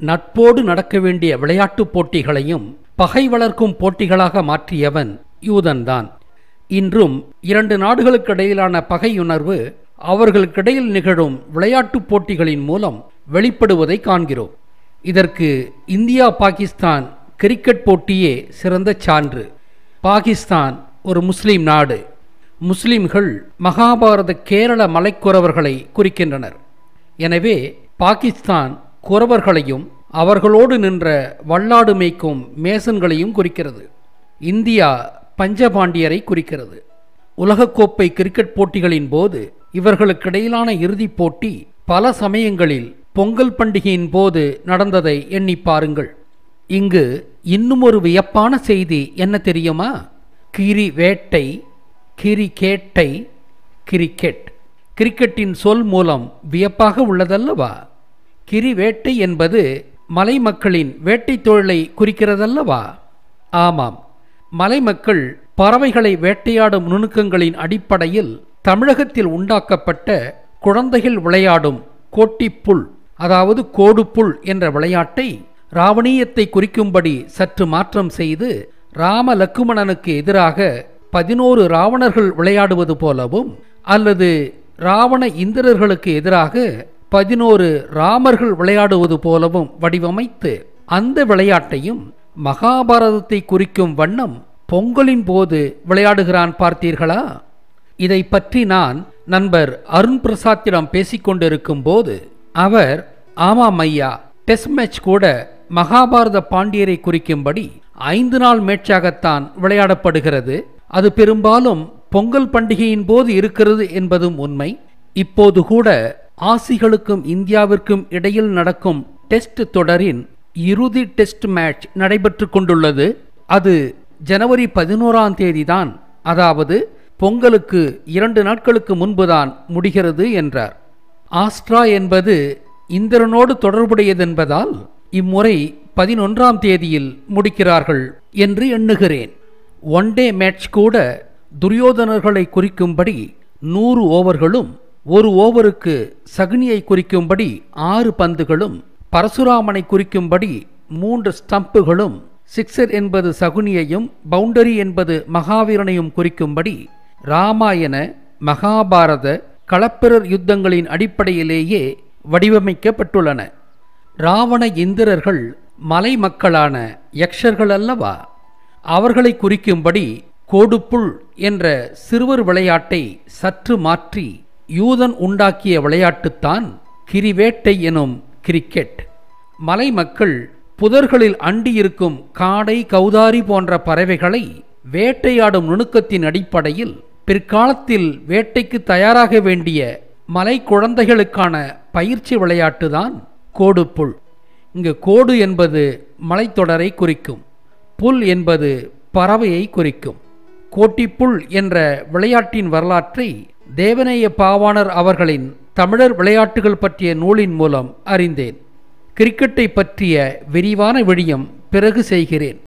நட்போடு நடக்க வேண்டிய விளையாட்டுப் போட்டிகளையும் பகை வளர்க்கும் போட்டிகளாக மாற்றியவன் யூதன்தான். இன்றும் இரண்டு நாடுகளுக்கிடையிலான பகையுணர்வு அவர்களுக்கிடையில் நிகழும் விளையாட்டுப் போட்டிகளின் மூலம் வெளிப்படுவதை காண்கிறோம். இதற்கு இந்தியா பாகிஸ்தான் கிரிக்கெட் போட்டியே சிறந்த சான்று. பாகிஸ்தான் ஒரு முஸ்லீம் நாடு. முஸ்லிம்கள் மகாபாரத கேரள மலைக்குறவர்களை குறிக்கின்றனர். எனவே பாகிஸ்தான் குறவர்களையும் அவர்களோடு நின்ற வல்லாடு மேய்க்கும் மேசன்களையும் குறிக்கிறது. இந்தியா பஞ்சபாண்டியரை குறிக்கிறது. உலகக்கோப்பை கிரிக்கெட் போட்டிகளின் போது இவர்களுக்கிடையிலான இறுதிப் போட்டி பல சமயங்களில் பொங்கல் பண்டிகையின் போது நடந்ததை எண்ணி பாருங்கள். இங்கு இன்னும் ஒரு வியப்பான செய்தி என்ன தெரியுமா? கிரி வேட்டை கிரி கேட்டை கிரிக்கெட். கிரிக்கெட்டின் சொல் மூலம் வியப்பாக உள்ளதல்லவா? கிரி வேட்டை என்பது மலை மக்களின் வேட்டை தொழிலை குறிக்கிறதல்லவா? ஆமாம். மலை மக்கள் பறவைகளை வேட்டையாடும் நுணுக்கங்களின் அடிப்படையில் தமிழகத்தில் உண்டாக்கப்பட்ட குழந்தைகள் விளையாடும் கோட்டிப்புல் அதாவது கோடுப்புல் என்ற விளையாட்டை ராவணீயத்தை குறிக்கும்படி சற்று மாற்றம் செய்து ராம லக்குமணனுக்கு எதிராக பதினோரு ராவணர்கள் விளையாடுவது போலவும் அல்லது ராவண இந்திரர்களுக்கு எதிராக பதினோரு ராமர்கள் விளையாடுவது போலவும் வடிவமைத்து அந்த விளையாட்டையும் மகாபாரதத்தை குறிக்கும் வண்ணம் பொங்கலின் போது விளையாடுகிறான் பார்த்தீர்களா? இதை பற்றி நான் நண்பர் அருண் பிரசாத்திடம் பேசிக்கொண்டிருக்கும் போது அவர் ஆமாம் ஐயா டெஸ்ட் மேட்ச் கூட மகாபாரத பாண்டியரை குறிக்கும்படி ஐந்து நாள் மேட்சாகத்தான் விளையாடப்படுகிறது. அது பெரும்பாலும் பொங்கல் பண்டிகையின் போது இருக்கிறது என்பதும் உண்மை. இப்போது கூட ஆசிகளுக்கும் இந்தியாவிற்கும் இடையில் நடக்கும் டெஸ்ட் தொடரின் இறுதி டெஸ்ட் மேட்ச் நடைபெற்று கொண்டுள்ளது. அது ஜனவரி பதினோராம் தேதிதான். அதாவது பொங்கலுக்கு இரண்டு நாட்களுக்கு முன்புதான் முடிகிறது என்றார். ஆஸ்ட்ரா என்பது இந்திரனோடு தொடர்புடையதென்பதால் இம்முறை பதினொன்றாம் தேதியில் முடிக்கிறார்கள் என்று எண்ணுகிறேன். ஒன் டே மேட்ச் கூட துரியோதனர்களை குறிக்கும்படி நூறு ஓவர்களும் ஒரு ஓவருக்கு சகுனியை குறிக்கும்படி ஆறு பந்துகளும் பரசுராமனை குறிக்கும்படி மூன்று ஸ்டம்புகளும் சிக்ஸர் என்பது சகுனியையும் பவுண்டரி என்பது மகாவீரனையும் குறிக்கும்படி ராமாயண மகாபாரத களப்பிரர் யுத்தங்களின் அடிப்படையிலேயே வடிவமைக்கப்பட்டுள்ளன. ராவண இந்திரர்கள் மலை மக்களான யக்ஷர்கள் அல்லவா? அவர்களை குறிக்கும்படி கோடுப்புல் என்ற சிறுவர் விளையாட்டை சற்று மாற்றி யூதன் உண்டாக்கிய விளையாட்டுத்தான் கிரிவேட்டை எனும் கிரிக்கெட் மலை மக்கள் புதர்களில் அண்டியிருக்கும் காடை கௌதாரி போன்ற பறவைகளை வேட்டையாடும் நுணுக்கத்தின் அடிப்படையில் பிற்காலத்தில் வேட்டைக்கு தயாராக வேண்டிய மலை குழந்தைகளுக்கான பயிற்சி விளையாட்டுதான் புல் இங்கு கோடு என்பது மலைத்தொடரை குறிக்கும் புல் என்பது பறவையை குறிக்கும். கோட்டிப்புல் என்ற விளையாட்டின் வரலாற்றை தேவநேய பாவாணர் அவர்களின் தமிழர் விளையாட்டுகள் பற்றிய நூலின் மூலம் அறிந்தேன். கிரிக்கெட்டை பற்றிய விரிவான விழியம் பிறகு செய்கிறேன்.